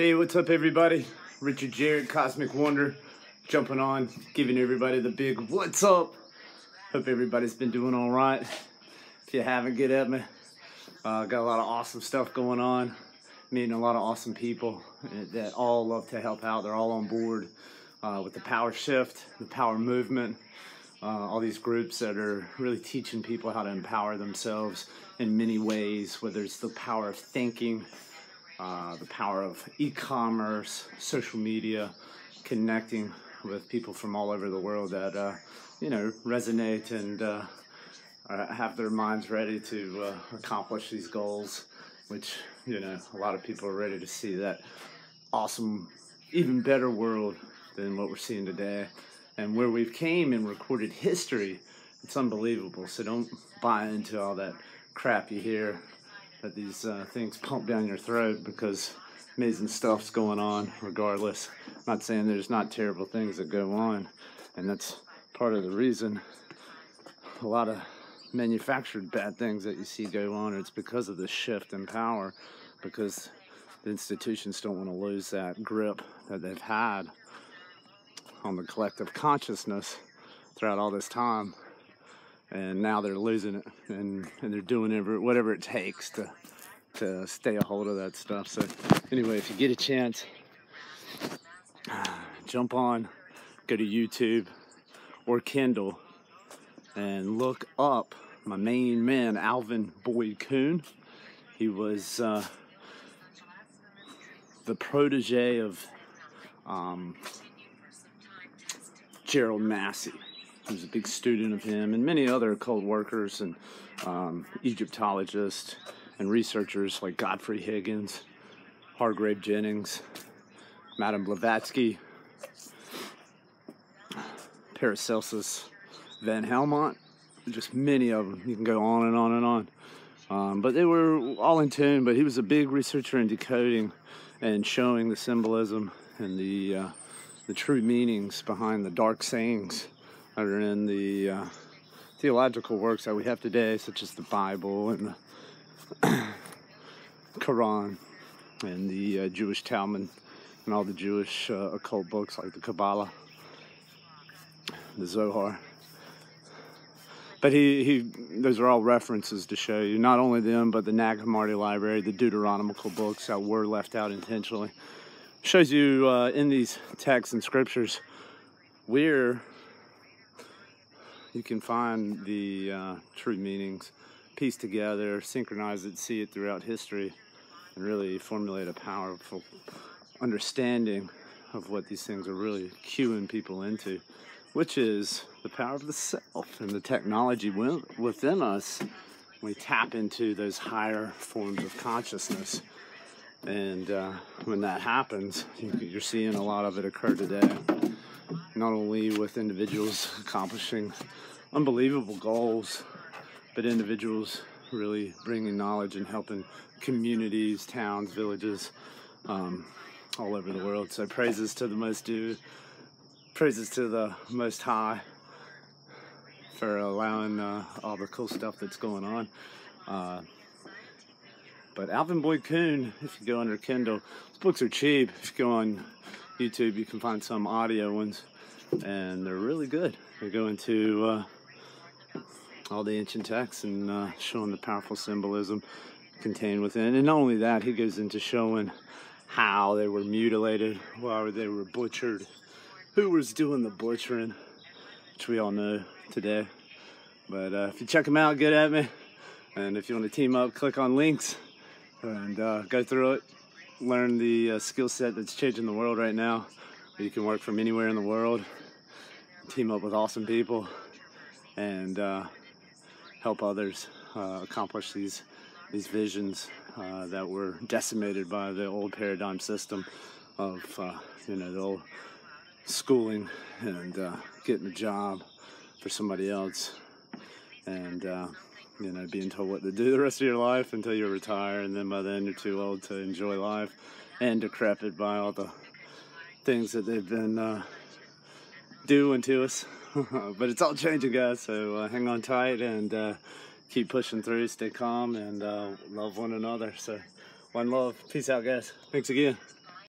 Hey, what's up, everybody? Richard Jarrett, Cosmic Wonder, jumping on, giving everybody the big what's up. Hope everybody's been doing all right. If you haven't, get at me. Uh, got a lot of awesome stuff going on. Meeting a lot of awesome people that all love to help out. They're all on board uh, with the power shift, the power movement. Uh, all these groups that are really teaching people how to empower themselves in many ways, whether it's the power of thinking, uh, the power of e-commerce, social media, connecting with people from all over the world that uh, you know resonate and uh, have their minds ready to uh, accomplish these goals. Which you know a lot of people are ready to see that awesome, even better world than what we're seeing today, and where we've came in recorded history. It's unbelievable. So don't buy into all that crap you hear that these uh, things pump down your throat because amazing stuff's going on regardless. I'm not saying there's not terrible things that go on, and that's part of the reason a lot of manufactured bad things that you see go on. It's because of the shift in power, because the institutions don't want to lose that grip that they've had on the collective consciousness throughout all this time and now they're losing it and, and they're doing whatever it takes to to stay a hold of that stuff. So anyway if you get a chance jump on go to youtube or kindle and look up my main man alvin boyd kuhn. He was uh, the protege of um, gerald massey he was a big student of him and many other occult workers and um, Egyptologists and researchers like Godfrey Higgins, Hargrave Jennings, Madame Blavatsky, Paracelsus, Van Helmont, just many of them. You can go on and on and on. Um, but they were all in tune, but he was a big researcher in decoding and showing the symbolism and the, uh, the true meanings behind the dark sayings that are in the uh, theological works that we have today, such as the Bible and the Quran and the uh, Jewish Talmud and all the Jewish uh, occult books like the Kabbalah, the Zohar. But he, he, those are all references to show you not only them, but the Nag Hammadi Library, the Deuteronomical books that were left out intentionally. Shows you uh, in these texts and scriptures where you can find the uh, true meanings, piece together, synchronize it, see it throughout history, and really formulate a powerful understanding of what these things are really cueing people into, which is the power of the self and the technology within us. We tap into those higher forms of consciousness. And uh, when that happens, you're seeing a lot of it occur today not only with individuals accomplishing unbelievable goals, but individuals really bringing knowledge and helping communities, towns, villages, um, all over the world. So praises to the Most Due, praises to the Most High for allowing uh, all the cool stuff that's going on. Uh, but Alvin Boyd Kuhn, if you go under Kindle, his books are cheap. If you go on YouTube, you can find some audio ones and they're really good. They go into uh, all the ancient texts and uh, showing the powerful symbolism contained within. And not only that, he goes into showing how they were mutilated, why they were butchered, who was doing the butchering, which we all know today. But uh, if you check them out, get at me. And if you want to team up, click on links and uh, go through it. Learn the uh, skill set that's changing the world right now. You can work from anywhere in the world team up with awesome people and uh, help others uh, accomplish these these visions uh, that were decimated by the old paradigm system of uh, you know the old schooling and uh, getting a job for somebody else and you know being told what to do the rest of your life until you retire and then by then you're too old to enjoy life and decrepit by all the things that they've been doing to us. but it's all changing, guys. So uh, hang on tight and uh, keep pushing through. Stay calm and uh, love one another. So one love. Peace out, guys. Thanks again.